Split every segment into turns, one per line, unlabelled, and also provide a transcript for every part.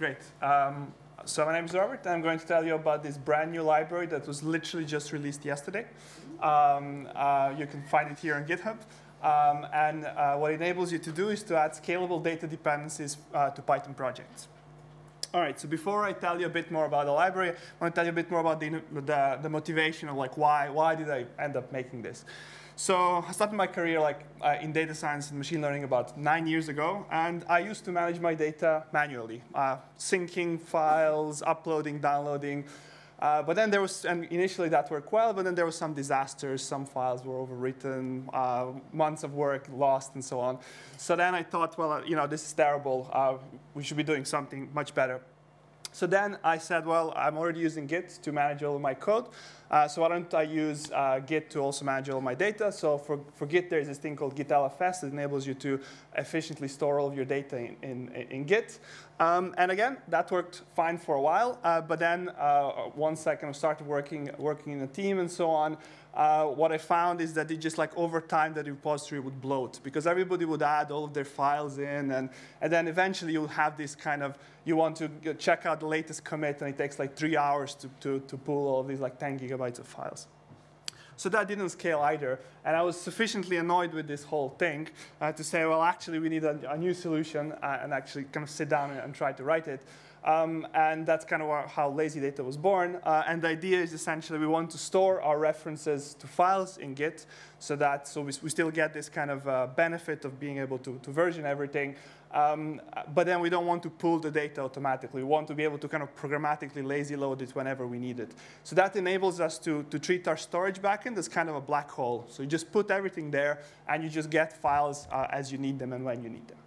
great. Um, so my name is Robert, and I'm going to tell you about this brand new library that was literally just released yesterday. Um, uh, you can find it here on GitHub. Um, and uh, what it enables you to do is to add scalable data dependencies uh, to Python projects. All right, so before I tell you a bit more about the library, I want to tell you a bit more about the, the, the motivation of like why, why did I end up making this. So I started my career like uh, in data science and machine learning about nine years ago, and I used to manage my data manually, uh, syncing files, uploading, downloading. Uh, but then there was, and initially that worked well, but then there were some disasters, some files were overwritten, uh, months of work lost, and so on. So then I thought, well, uh, you know, this is terrible. Uh, we should be doing something much better. So then I said, well, I'm already using Git to manage all of my code. Uh, so why don't I use uh, Git to also manage all my data? So for, for Git, there's this thing called Git LFS that enables you to efficiently store all of your data in, in, in Git. Um, and again, that worked fine for a while. Uh, but then uh, once I kind of started working, working in a team and so on, uh, what I found is that it just like over time that repository would bloat because everybody would add all of their files in and, and then eventually you'll have this kind of, you want to check out the latest commit and it takes like three hours to, to, to pull all of these like 10 gigabytes of files. So that didn't scale either. And I was sufficiently annoyed with this whole thing uh, to say, well, actually, we need a, a new solution uh, and actually kind of sit down and, and try to write it. Um, and that's kind of how lazy data was born. Uh, and the idea is essentially we want to store our references to files in Git so that so we, we still get this kind of uh, benefit of being able to, to version everything. Um, but then we don't want to pull the data automatically. We want to be able to kind of programmatically lazy load it whenever we need it. So that enables us to, to treat our storage backend as kind of a black hole. So you just put everything there, and you just get files uh, as you need them and when you need them.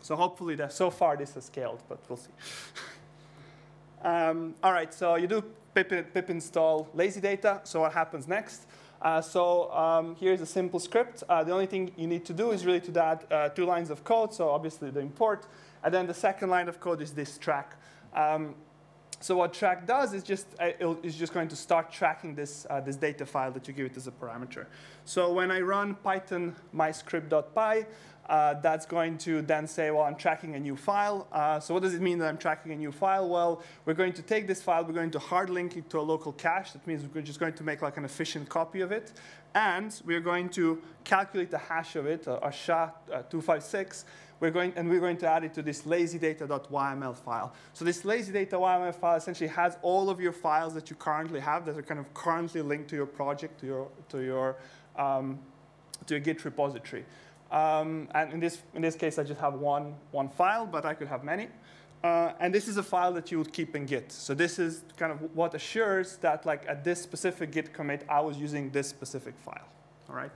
So hopefully, that so far this has scaled, but we'll see. um, all right, so you do pip, pip install lazy data. So what happens next? Uh, so um, here's a simple script. Uh, the only thing you need to do is really to add uh, two lines of code. So obviously the import. And then the second line of code is this track. Um, so what track does is just uh, is just going to start tracking this uh, this data file that you give it as a parameter. So when I run python myscript.py, uh, that's going to then say, well, I'm tracking a new file. Uh, so what does it mean that I'm tracking a new file? Well, we're going to take this file, we're going to hard link it to a local cache. That means we're just going to make like an efficient copy of it. And we're going to calculate the hash of it, a, SHA-256, we're going, and we're going to add it to this lazydata.yml file. So this lazydata.yml file essentially has all of your files that you currently have that are kind of currently linked to your project, to your, to your, um, to your Git repository. Um, and in this, in this case, I just have one, one file, but I could have many. Uh, and this is a file that you would keep in Git. So this is kind of what assures that like at this specific Git commit, I was using this specific file. All right.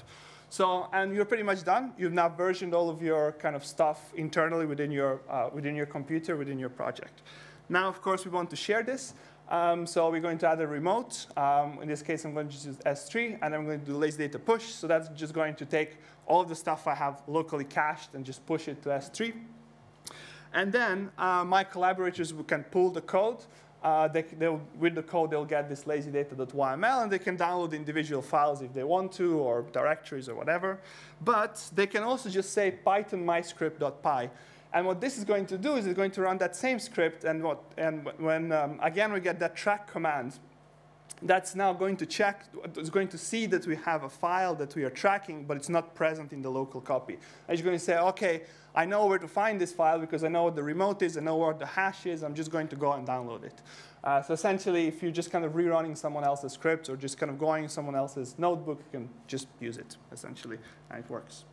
So, and you're pretty much done. You've now versioned all of your kind of stuff internally within your, uh, within your computer, within your project. Now, of course, we want to share this. Um, so we're going to add a remote. Um, in this case, I'm going to use S3, and I'm going to do lazy data push. So that's just going to take all the stuff I have locally cached and just push it to S3. And then uh, my collaborators can pull the code. Uh, they, with the code, they'll get this lazydata.yml, and they can download individual files if they want to, or directories or whatever. But they can also just say python myscript.py. And what this is going to do is it's going to run that same script, and, what, and when, um, again, we get that track command, that's now going to check, it's going to see that we have a file that we are tracking, but it's not present in the local copy. And it's going to say, OK, I know where to find this file because I know what the remote is, I know what the hash is, I'm just going to go and download it. Uh, so essentially, if you're just kind of rerunning someone else's script or just kind of going in someone else's notebook, you can just use it, essentially, and it works.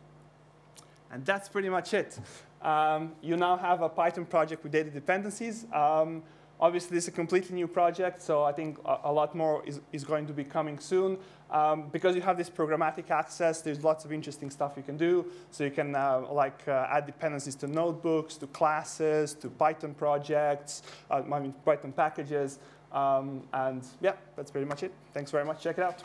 And that's pretty much it. Um, you now have a Python project with data dependencies. Um, obviously, this is a completely new project, so I think a, a lot more is, is, going to be coming soon. Um, because you have this programmatic access, there's lots of interesting stuff you can do. So you can uh, like uh, add dependencies to notebooks, to classes, to Python projects, uh, I mean Python packages. Um, and yeah, that's pretty much it. Thanks very much. Check it out.